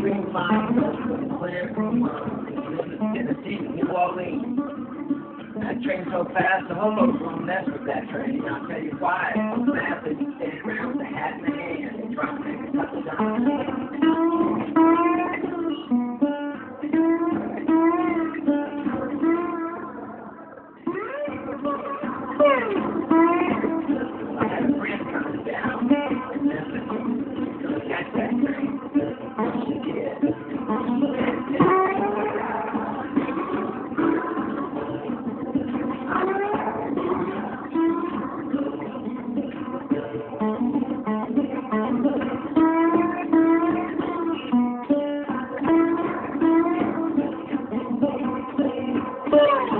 green line, clear from Tennessee New Orleans. That train so fast, the hobos won't mess with that train. I'll tell you why. It's so fast that around with a hat in the hand and try to make a touchdown. Thank.